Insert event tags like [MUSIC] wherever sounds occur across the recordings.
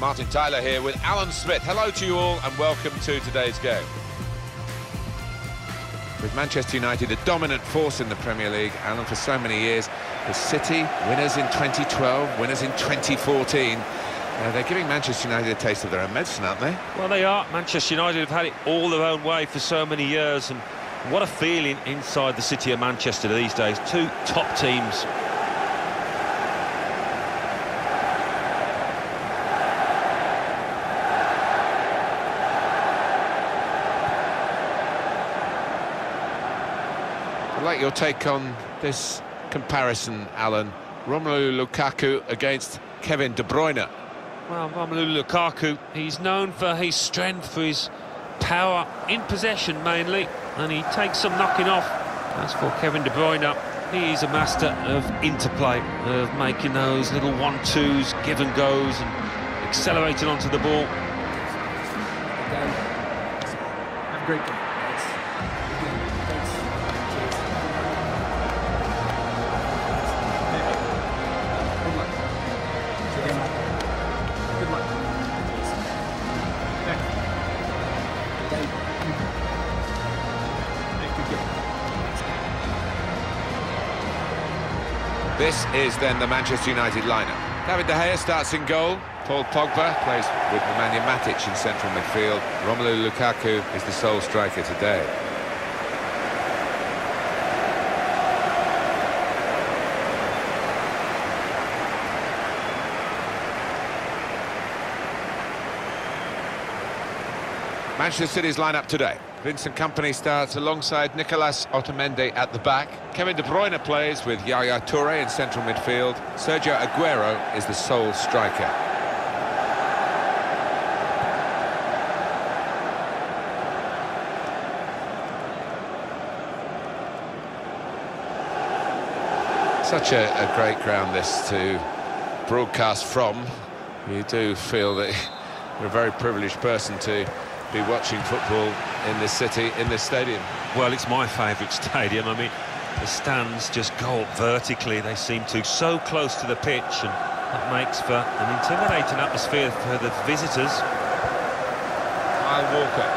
Martin Tyler here with Alan Smith. Hello to you all and welcome to today's game. With Manchester United a dominant force in the Premier League, Alan, for so many years, the City, winners in 2012, winners in 2014, uh, they're giving Manchester United a taste of their own medicine, aren't they? Well, they are. Manchester United have had it all their own way for so many years, and what a feeling inside the city of Manchester these days. Two top teams. I'd like your take on this comparison, Alan. Romelu Lukaku against Kevin De Bruyne. Well, Romelu Lukaku, he's known for his strength, for his power in possession mainly, and he takes some knocking off. As for Kevin De Bruyne, he's a master of interplay, of making those little one-twos, give and goes, and accelerating onto the ball. Have a great day. This is then the Manchester United lineup. David De Gea starts in goal. Paul Pogba plays with Nemanja Matic in central midfield. Romelu Lukaku is the sole striker today. Manchester City's lineup today. Vincent Kompany starts alongside Nicolas Otamendi at the back. Kevin De Bruyne plays with Yaya Toure in central midfield. Sergio Aguero is the sole striker. Such a, a great ground this to broadcast from. You do feel that [LAUGHS] you're a very privileged person to be watching football in this city, in this stadium. Well, it's my favourite stadium. I mean, the stands just go up vertically. They seem to so close to the pitch, and that makes for an intimidating atmosphere for the visitors. Kyle Walker.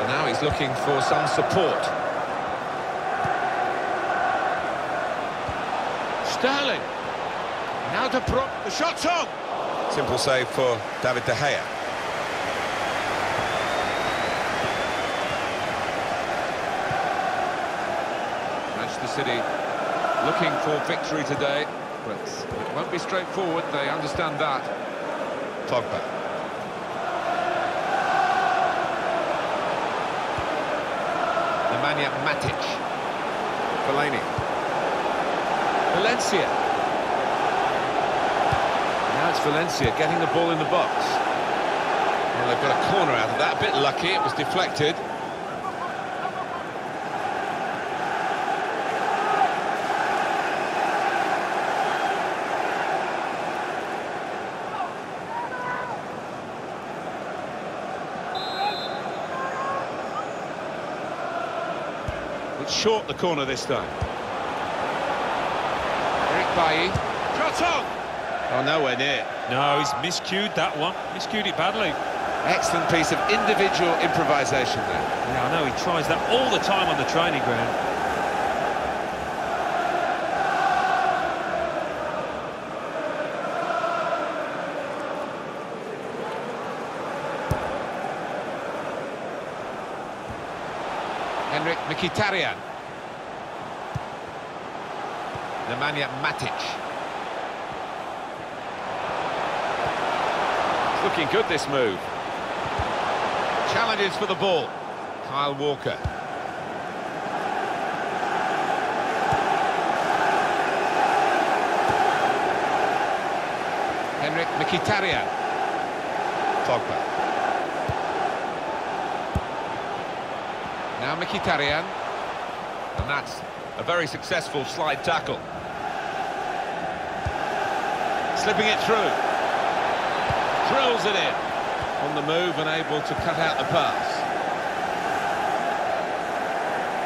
And now he's looking for some support. Sterling. Now to prop. The shot's on. Simple save for David De Gea. Manchester City looking for victory today, but it won't be straightforward, they understand that. Pogba. Nemanja Matic. Fellaini. Valencia. It's Valencia getting the ball in the box. Well, they've got a corner out of that, a bit lucky, it was deflected. It's short the corner this time. Eric Bailly. Shot on! Oh, nowhere near. No, he's miscued that one. Miscued it badly. Excellent piece of individual improvisation there. Yeah, I know, he tries that all the time on the training ground. Henrik Mkhitaryan. Nemanja Matic. Looking good, this move. Challenges for the ball. Kyle Walker. Henrik Mkhitaryan. Pogba. Now Mkhitaryan. And that's a very successful slide tackle. Slipping it through. Drills it in. On the move and able to cut out the pass.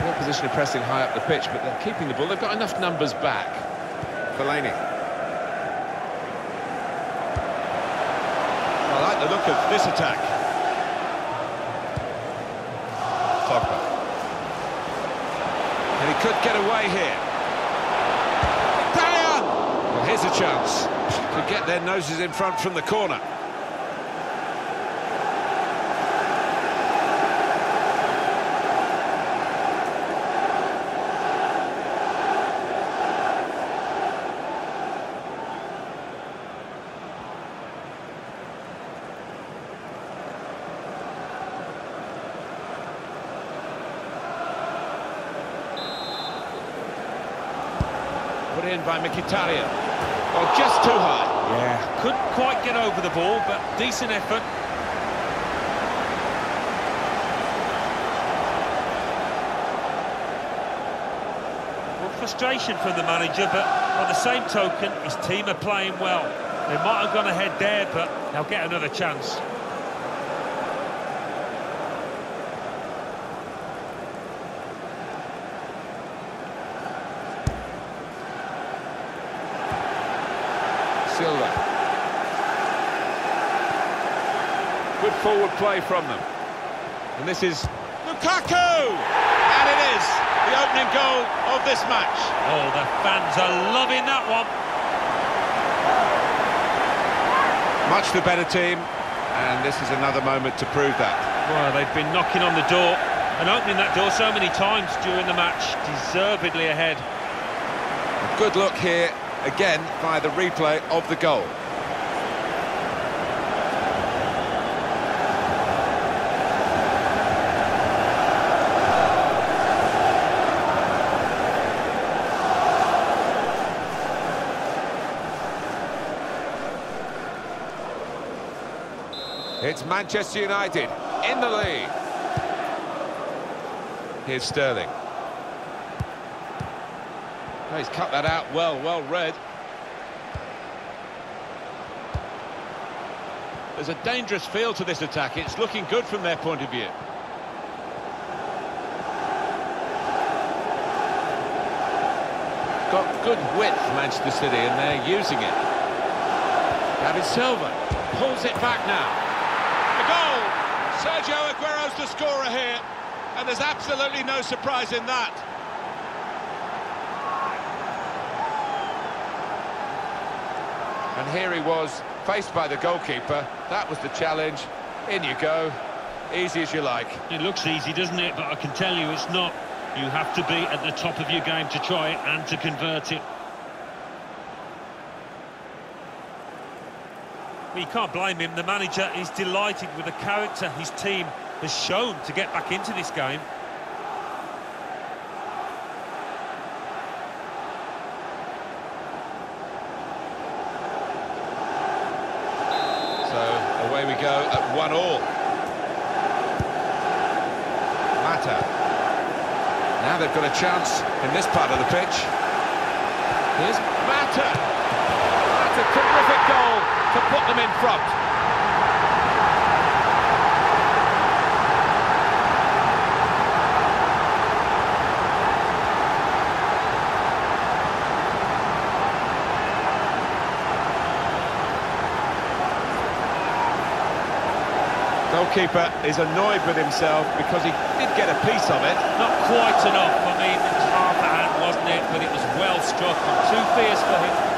They're position of pressing high up the pitch, but they're keeping the ball. They've got enough numbers back. Fellaini. I like the look of this attack. Pogba. And he could get away here. Well, here's a chance. Could get their noses in front from the corner. Put in by Mkhitaryan. Oh, just too high. Yeah, couldn't quite get over the ball, but decent effort. Well, frustration from the manager, but by the same token, his team are playing well. They might have gone ahead there, but they'll get another chance. Silva. Good forward play from them. And this is Lukaku! And it is the opening goal of this match. Oh, the fans are loving that one. much the better team, and this is another moment to prove that. Well, they've been knocking on the door and opening that door so many times during the match. Deservedly ahead. A good look here, again, by the replay of the goal. It's Manchester United in the lead. Here's Sterling. Oh, he's cut that out well, well read. There's a dangerous feel to this attack. It's looking good from their point of view. Got good width, Manchester City, and they're using it. David Silva pulls it back now. A goal! Sergio Aguero's the scorer here, and there's absolutely no surprise in that. And here he was, faced by the goalkeeper. That was the challenge. In you go. Easy as you like. It looks easy, doesn't it? But I can tell you it's not. You have to be at the top of your game to try it and to convert it. Well, you can't blame him. The manager is delighted with the character his team has shown to get back into this game. So away we go at one all. Mata. Now they've got a chance in this part of the pitch. Here's Mata. That's a terrific goal to put them in front. Goalkeeper is annoyed with himself because he did get a piece of it. Not quite enough. I mean, it was half a hand, wasn't it? But it was well struck and too fierce for him.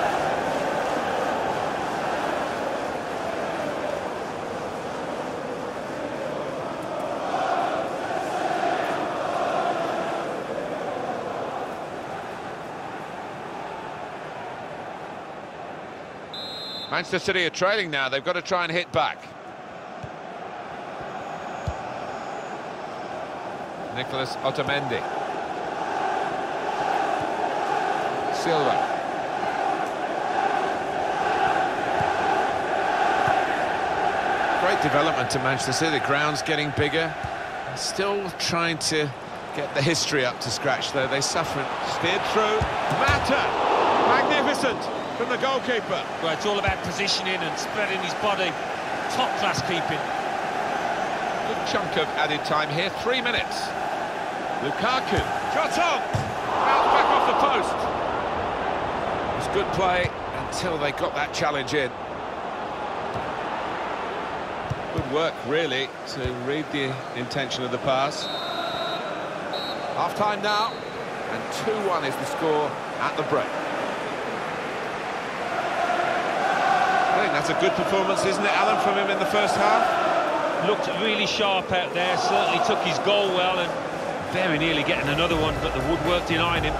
Manchester City are trailing now. They've got to try and hit back. Nicholas Otamendi. Silva. Great development to Manchester City. The ground's getting bigger. Still trying to get the history up to scratch, though. They suffer. Steered through. Mata. Magnificent from the goalkeeper. Well, it's all about positioning and spreading his body. Top-class keeping. Good chunk of added time here. Three minutes. Lukaku. Shot on! Bounced back off the post. It was good play until they got that challenge in. Good work, really, to read the intention of the pass. Half-time now, and 2-1 is the score at the break. I think that's a good performance, isn't it, Alan, from him in the first half? Looked really sharp out there, certainly took his goal well and very nearly getting another one, but the woodwork denied him.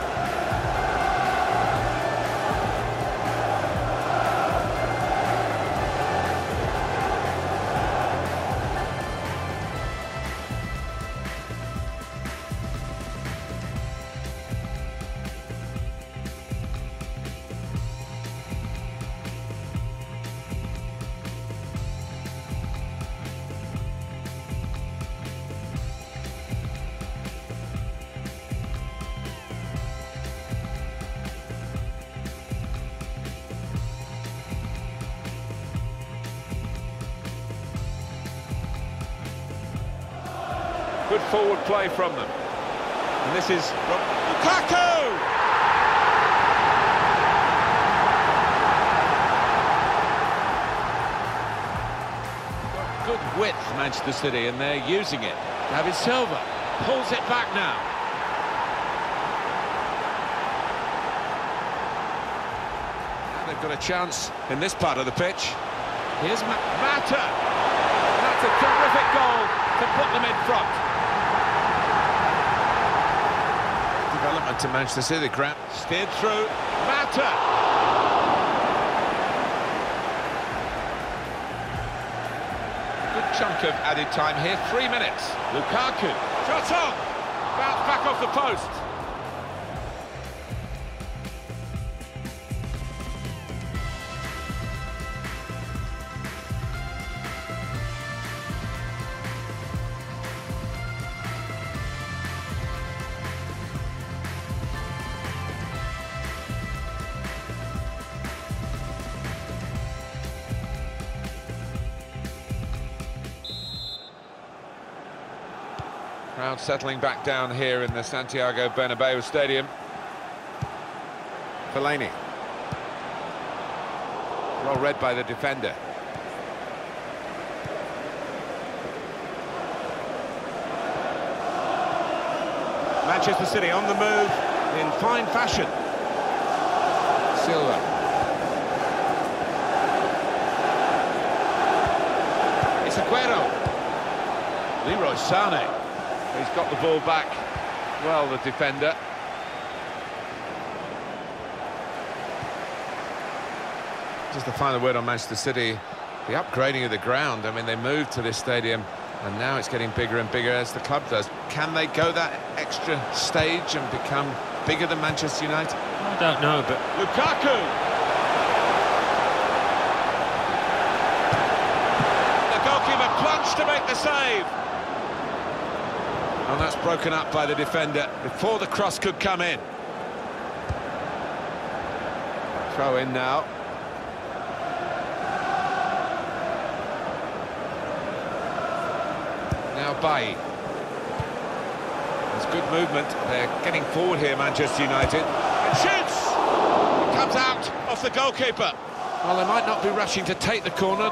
Forward play from them. And this is Lukaku! Good width, Manchester City, and they're using it. David Silva pulls it back now. They've got a chance in this part of the pitch. Here's Ma Mata. That's a terrific goal to put them in front. Development to Manchester City, Grant. Steered through. Mata. Good chunk of added time here. Three minutes. Lukaku. Shot on. Bounce back off the post. Crowd settling back down here in the Santiago Bernabeu Stadium. Fellaini. Well read by the defender. Manchester City on the move in fine fashion. Silva. It's Aguero. Leroy Sane. He's got the ball back. Well, the defender. Just the final word on Manchester City. The upgrading of the ground. I mean, they moved to this stadium and now it's getting bigger and bigger as the club does. Can they go that extra stage and become bigger than Manchester United? I don't know, but Lukaku. The goalkeeper plunged to make the save. And that's broken up by the defender before the cross could come in. Throw in now. Now Bailly. There's good movement. They're getting forward here, Manchester United. And shoots. It comes out off the goalkeeper. Well, they might not be rushing to take the corner.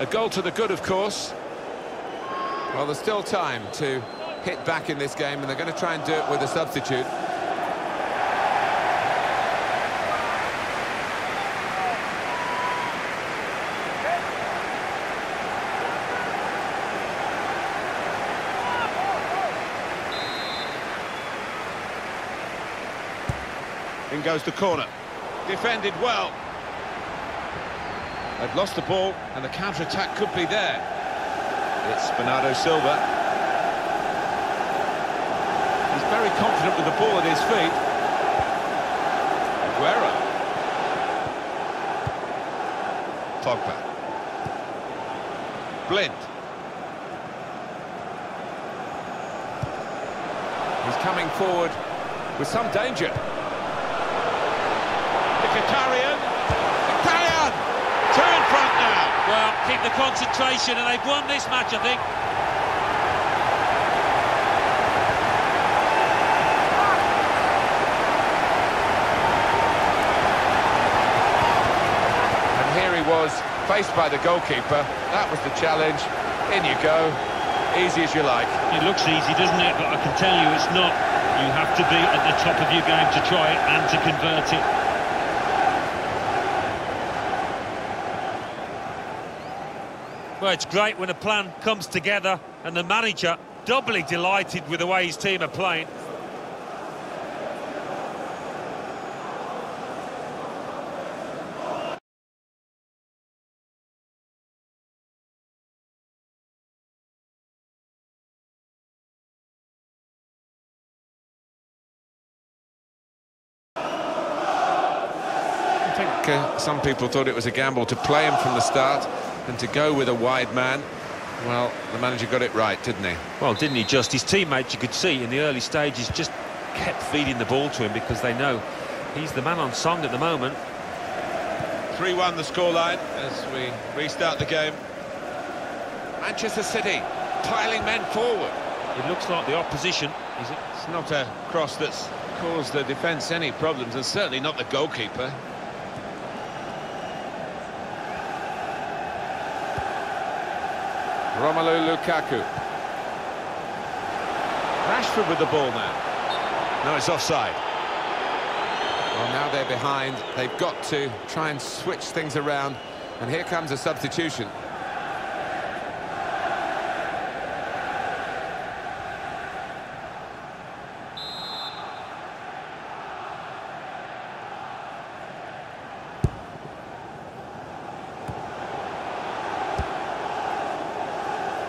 A goal to the good, of course. Well, there's still time to hit back in this game, and they're going to try and do it with a substitute. In goes the corner. Defended well. They've lost the ball, and the counter-attack could be there. It's Bernardo Silva. Very confident with the ball at his feet. Aguero. Pogba. Blind. He's coming forward with some danger. Mkhitaryan. Mkhitaryan! Two in front now. well, keep the concentration, and they've won this match, I think. And here he was, faced by the goalkeeper. That was the challenge. In you go. Easy as you like. It looks easy, doesn't it? But I can tell you it's not. You have to be at the top of your game to try it and to convert it. Well, it's great when a plan comes together and the manager doubly delighted with the way his team are playing. I think uh, some people thought it was a gamble to play him from the start and to go with a wide man. Well, the manager got it right, didn't he? Well, didn't he just? His teammates, you could see in the early stages, just kept feeding the ball to him because they know he's the man on song at the moment. 3-1 the scoreline as we restart the game. Manchester City piling men forward. It looks like the opposition, is it? It's not a cross that's caused the defence any problems, and certainly not the goalkeeper. Romelu Lukaku. Rashford with the ball now. No, it's offside. Well, now they're behind. They've got to try and switch things around. And here comes a substitution.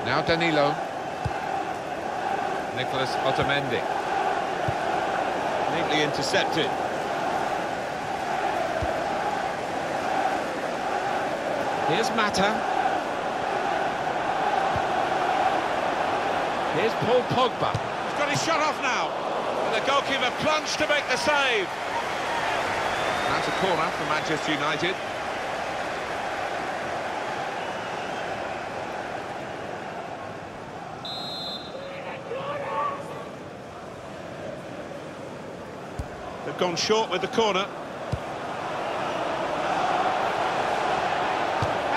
Now Danilo. Nicholas Otamendi. Neatly intercepted. Here's Mata. Here's Paul Pogba. He's got his shot off now. And the goalkeeper plunged to make the save. That's a corner for Manchester United. They've gone short with the corner.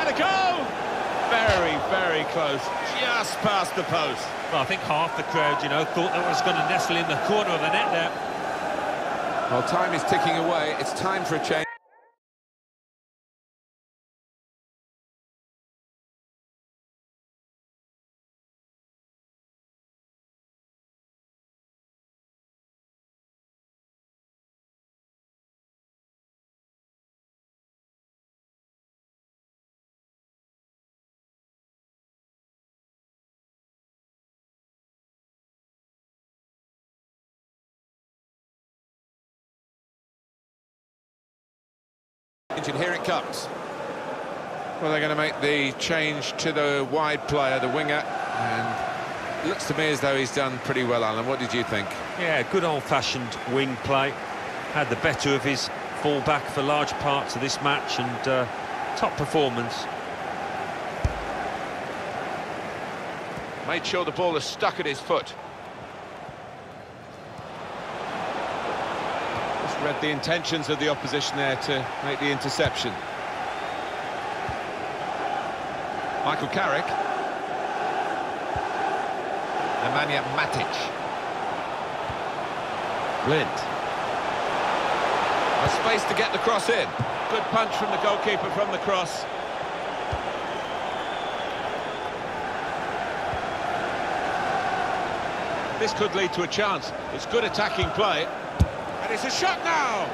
And a goal! Very, very close. Just past the post. Well, I think half the crowd, you know, thought that was going to nestle in the corner of the net there. Well, time is ticking away. It's time for a change. And here it comes. Well, they're going to make the change to the wide player, the winger, and it looks to me as though he's done pretty well, Alan. What did you think? Yeah, good old-fashioned wing play. Had the better of his full-back for large parts of this match and uh, top performance. Made sure the ball is stuck at his foot. Read the intentions of the opposition there to make the interception. Michael Carrick. Nemanja Matic. Blind. A space to get the cross in. Good punch from the goalkeeper from the cross. This could lead to a chance. It's good attacking play. It's a shot now!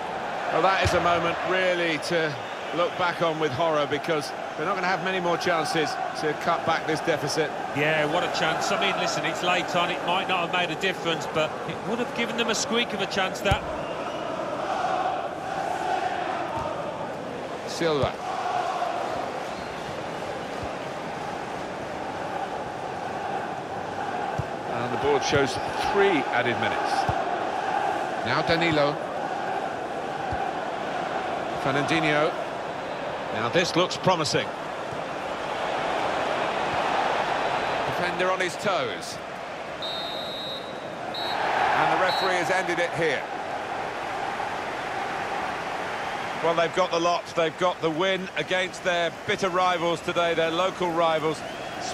Well, that is a moment really to look back on with horror because they're not going to have many more chances to cut back this deficit. Yeah, what a chance. I mean, listen, it's late on. It might not have made a difference, but it would have given them a squeak of a chance, that. Silva. And the board shows three added minutes. Now Danilo. Fernandinho. Now this looks promising. Defender on his toes. And the referee has ended it here. Well, they've got the lot. They've got the win against their bitter rivals today, their local rivals.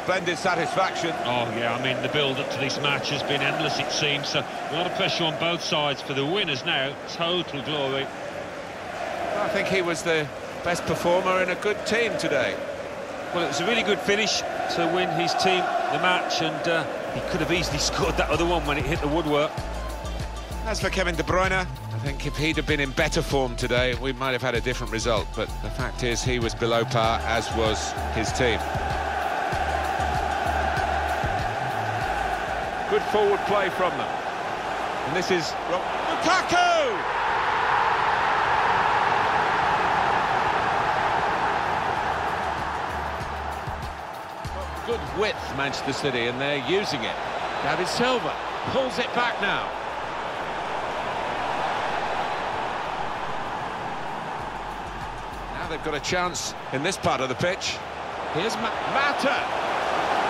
Splendid satisfaction. Oh, yeah, I mean, the build-up to this match has been endless, it seems, so a lot of pressure on both sides for the winners now. Total glory. I think he was the best performer in a good team today. Well, it was a really good finish to win his team the match, and uh, he could have easily [LAUGHS] scored that other one when it hit the woodwork. As for Kevin De Bruyne, I think if he'd have been in better form today, we might have had a different result. But the fact is, he was below par, as was his team. Good forward play from them. And this is Lukaku! Good width, Manchester City, and they're using it. David Silva pulls it back now. Now they've got a chance in this part of the pitch. Here's Ma Mata.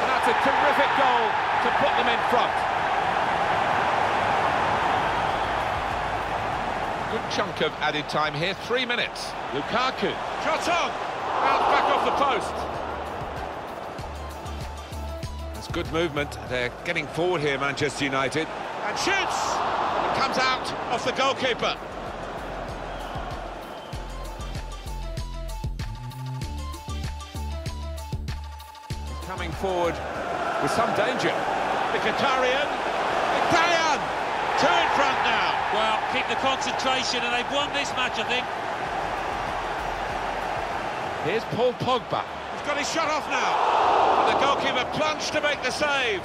That's a terrific goal to put them in front. Good chunk of added time here, three minutes. Lukaku, shot on! Bounce back off the post. That's good movement. They're getting forward here, Manchester United. And shoots! It comes out off the goalkeeper. coming forward with some danger. Mkhitaryan, Mkhitaryan, two in front now. Well, keep the concentration, and they've won this match, I think. Here's Paul Pogba. He's got his shot off now. And the goalkeeper plunged to make the save.